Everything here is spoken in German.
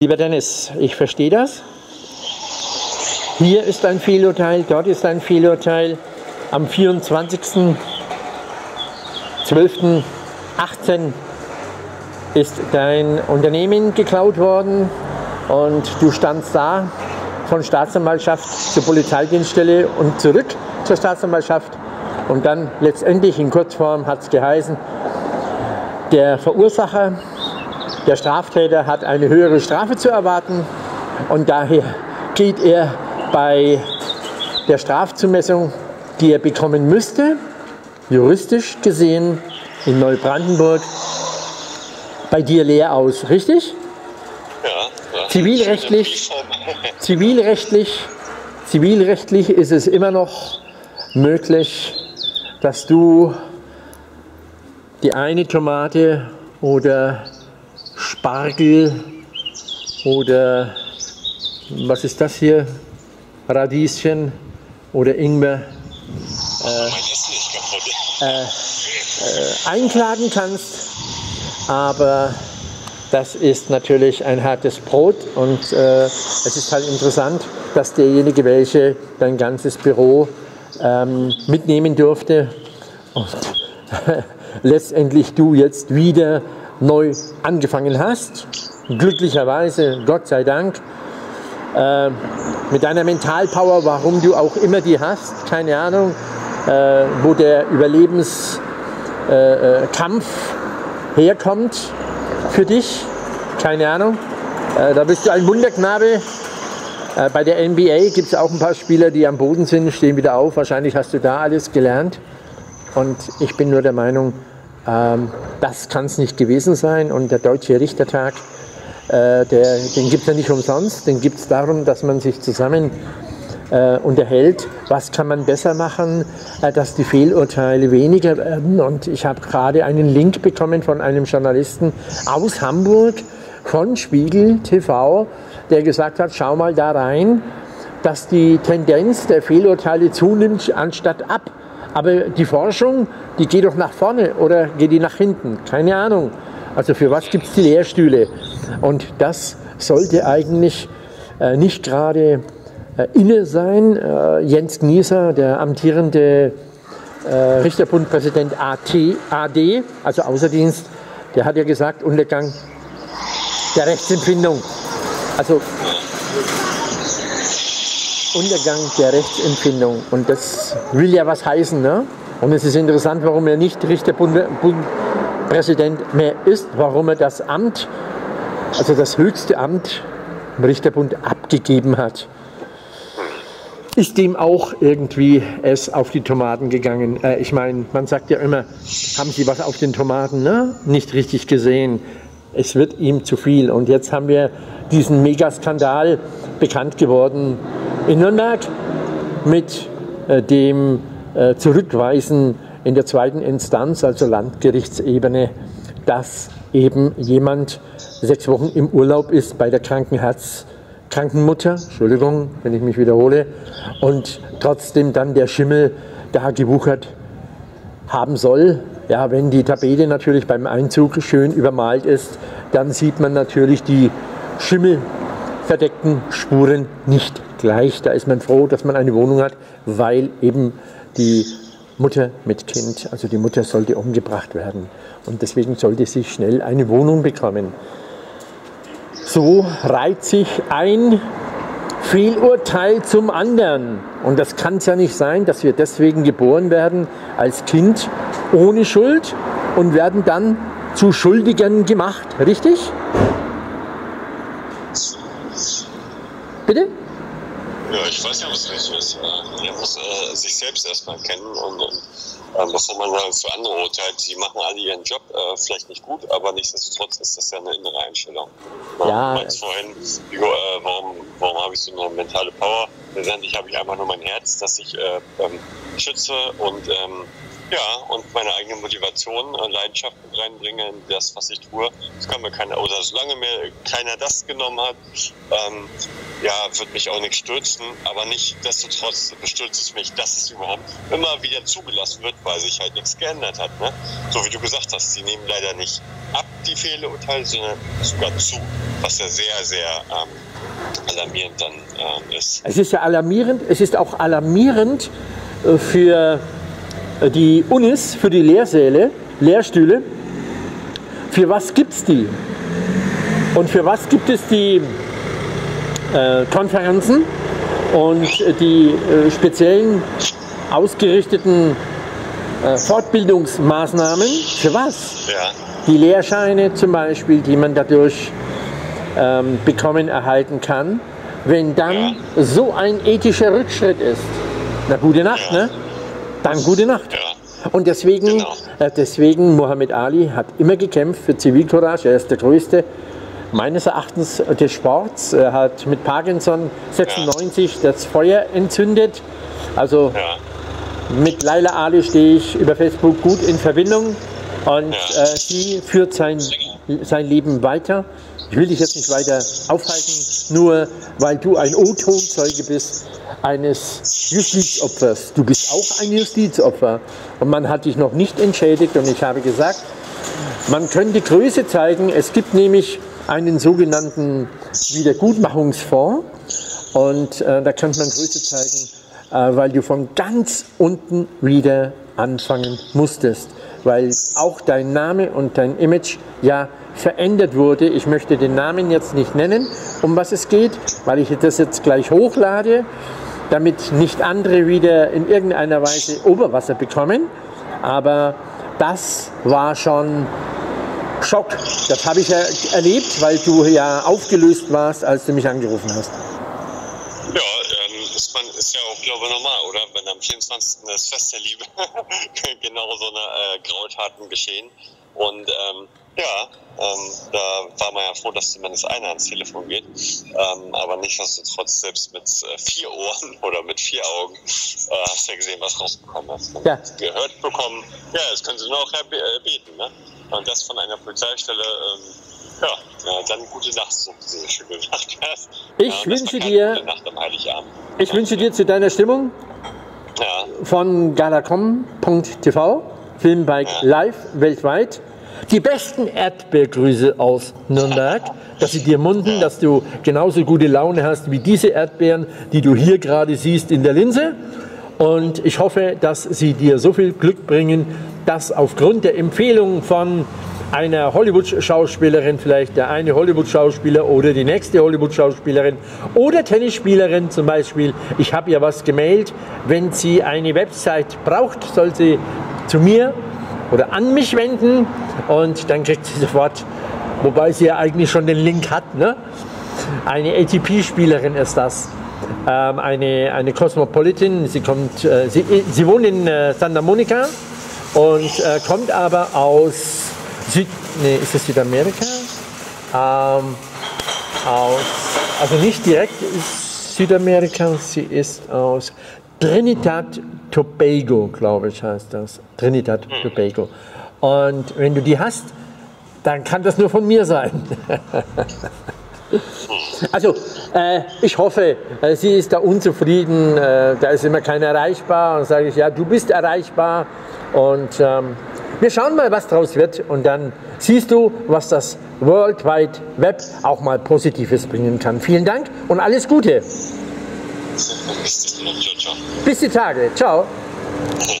Lieber Dennis, ich verstehe das. Hier ist ein Fehlurteil, dort ist ein Fehlurteil. Am 24.12.18 ist dein Unternehmen geklaut worden und du standst da von Staatsanwaltschaft zur Polizeidienststelle und zurück zur Staatsanwaltschaft. Und dann letztendlich in Kurzform hat es geheißen, der Verursacher der Straftäter hat eine höhere Strafe zu erwarten und daher geht er bei der Strafzumessung, die er bekommen müsste, juristisch gesehen in Neubrandenburg, bei dir leer aus, richtig? Ja. ja. Zivilrechtlich, zivilrechtlich, zivilrechtlich ist es immer noch möglich, dass du die eine Tomate oder Spargel oder was ist das hier? Radieschen oder Ingwer äh, äh, äh, einklagen kannst. Aber das ist natürlich ein hartes Brot und äh, es ist halt interessant, dass derjenige, welche dein ganzes Büro ähm, mitnehmen durfte und letztendlich du jetzt wieder neu angefangen hast, glücklicherweise, Gott sei Dank, äh, mit deiner Mentalpower, warum du auch immer die hast, keine Ahnung, äh, wo der Überlebenskampf äh, äh, herkommt für dich, keine Ahnung. Äh, da bist du ein Wunderknabe. Äh, bei der NBA gibt es auch ein paar Spieler, die am Boden sind, stehen wieder auf. Wahrscheinlich hast du da alles gelernt. Und ich bin nur der Meinung, ähm, das kann es nicht gewesen sein. Und der Deutsche Richtertag, äh, der, den gibt es ja nicht umsonst. Den gibt es darum, dass man sich zusammen äh, unterhält. Was kann man besser machen, äh, dass die Fehlurteile weniger werden? Und ich habe gerade einen Link bekommen von einem Journalisten aus Hamburg, von Spiegel TV, der gesagt hat, schau mal da rein, dass die Tendenz der Fehlurteile zunimmt anstatt ab. Aber die Forschung, die geht doch nach vorne oder geht die nach hinten? Keine Ahnung. Also für was gibt es die Lehrstühle? Und das sollte eigentlich äh, nicht gerade äh, inne sein. Äh, Jens Gnieser, der amtierende äh, Richterbundpräsident AT, AD, also Außerdienst, der hat ja gesagt, Untergang der Rechtsempfindung. Also Untergang der Rechtsempfindung. Und das will ja was heißen. Ne? Und es ist interessant, warum er nicht Richterbundpräsident mehr ist, warum er das Amt, also das höchste Amt im Richterbund abgegeben hat. Ist dem auch irgendwie es auf die Tomaten gegangen? Äh, ich meine, man sagt ja immer, haben Sie was auf den Tomaten? Ne? Nicht richtig gesehen. Es wird ihm zu viel. Und jetzt haben wir diesen Megaskandal bekannt geworden in Nürnberg mit äh, dem äh, Zurückweisen in der zweiten Instanz, also Landgerichtsebene, dass eben jemand sechs Wochen im Urlaub ist bei der kranken Herzkrankenmutter, Entschuldigung, wenn ich mich wiederhole, und trotzdem dann der Schimmel da gewuchert haben soll. Ja, wenn die Tapete natürlich beim Einzug schön übermalt ist, dann sieht man natürlich die schimmelverdeckten Spuren nicht gleich. Da ist man froh, dass man eine Wohnung hat, weil eben die Mutter mit Kind, also die Mutter sollte umgebracht werden. Und deswegen sollte sie schnell eine Wohnung bekommen. So reiht sich ein Fehlurteil zum anderen. Und das kann es ja nicht sein, dass wir deswegen geboren werden als Kind ohne Schuld und werden dann zu Schuldigen gemacht. Richtig? Bitte? Ja, ich weiß ja, was richtig ist. Er muss äh, sich selbst erstmal kennen und, und äh, bevor man dann für andere urteilt, sie machen alle ihren Job äh, vielleicht nicht gut, aber nichtsdestotrotz ist das ja eine innere Einstellung. Ja. Du meinst vorhin, Hugo, äh, warum, warum habe ich so eine mentale Power? Letztendlich habe ich einfach nur mein Herz, das ich äh, ähm, schütze und ähm, ja, und meine eigene Motivation und Leidenschaft mit reinbringe in das, was ich tue. Das kann mir keiner, oder solange mir keiner das genommen hat, ähm, ja, wird mich auch nichts stürzen, aber nicht desto trotz bestürzt es mich, dass es überhaupt immer wieder zugelassen wird, weil sich halt nichts geändert hat. Ne? So wie du gesagt hast, sie nehmen leider nicht ab die Fehlurteile, sondern sogar zu. was ja sehr, sehr ähm, alarmierend dann ähm, ist. Es ist ja alarmierend, es ist auch alarmierend äh, für äh, die Unis, für die Lehrsäle, Lehrstühle. Für was gibt es die? Und für was gibt es die äh, Konferenzen und die äh, speziellen ausgerichteten äh, Fortbildungsmaßnahmen? Für was? Ja. Die Lehrscheine zum Beispiel, die man dadurch ähm, bekommen, erhalten kann, wenn dann Ja. so ein ethischer Rückschritt ist. Na, gute Nacht, Ja. ne? Dann gute Nacht. Ja. Und deswegen, Genau. äh, deswegen, Muhammad Ali hat immer gekämpft für Zivilcourage. Er ist der Größte meines Erachtens des Sports. Er hat mit Parkinson 96 das Feuer entzündet. Also Ja. mit Laila Ali stehe ich über Facebook gut in Verbindung und Ja. äh, sie führt sein, sein Leben weiter. Ich will dich jetzt nicht weiter aufhalten, nur weil du ein O-Tonzeuge bist eines Justizopfers. Du bist auch ein Justizopfer und man hat dich noch nicht entschädigt und ich habe gesagt, man könnte Größe zeigen. Es gibt nämlich einen sogenannten Wiedergutmachungsfonds und äh, da könnte man Größe zeigen, äh, weil du von ganz unten wieder anfangen musstest, weil auch dein Name und dein Image ja verändert wurde. Ich möchte den Namen jetzt nicht nennen, um was es geht, weil ich das jetzt gleich hochlade, damit nicht andere wieder in irgendeiner Weise Oberwasser bekommen. Aber das war schon Schock. Das habe ich ja erlebt, weil du ja aufgelöst warst, als du mich angerufen hast. Ja, ähm, ist, man, ist ja auch, glaube normal, oder? Wenn am 24. das Fest der Liebe genau so eine äh, Grautaten geschehen. Und ähm, ja, ähm, da war man ja froh, dass zumindest einer ans Telefon geht. Ähm, aber nichtsdestotrotz, selbst mit äh, vier Ohren oder mit vier Augen, äh, hast du ja gesehen, was rausgekommen ist. Und Ja. Gehört bekommen, ja, das können sie nur auch herbe- äh, beten. Ne? Und das von einer Polizeistelle, ähm, ja, ja, dann gute Nacht, so wie sie schön gesagt hast. Ich ja, wünsche dir- Nacht am Heiligabend. Ich wünsche dir zu deiner Stimmung Ja, von galacom.tv, Filmbike live weltweit, die besten Erdbeergrüße aus Nürnberg, dass sie dir munden, dass du genauso gute Laune hast wie diese Erdbeeren, die du hier gerade siehst in der Linse. Und ich hoffe, dass sie dir so viel Glück bringen, dass aufgrund der Empfehlung von einer Hollywood-Schauspielerin, vielleicht der eine Hollywood-Schauspieler oder die nächste Hollywood-Schauspielerin oder Tennisspielerin zum Beispiel. Ich habe ihr was gemailt. Wenn sie eine Website braucht, soll sie zu mir oder an mich wenden und dann kriegt sie sofort, wobei sie ja eigentlich schon den Link hat, ne? Eine ATP-Spielerin ist das. Ähm, eine, eine Cosmopolitan. Sie, kommt, äh, sie, sie wohnt in äh, Santa Monica und äh, kommt aber aus Süd, nee, ist das Südamerika? Ähm, aus, also nicht direkt Südamerika, sie ist aus Trinidad Tobago, glaube ich, heißt das. Trinidad Tobago. Und wenn du die hast, dann kann das nur von mir sein. Also, äh, ich hoffe, äh, sie ist da unzufrieden, äh, da ist immer keiner erreichbar. Und sage ich, ja, du bist erreichbar. Und ähm, wir schauen mal, was daraus wird. Und dann siehst du, was das World Wide Web auch mal Positives bringen kann. Vielen Dank und alles Gute. bis die Tage. Ciao.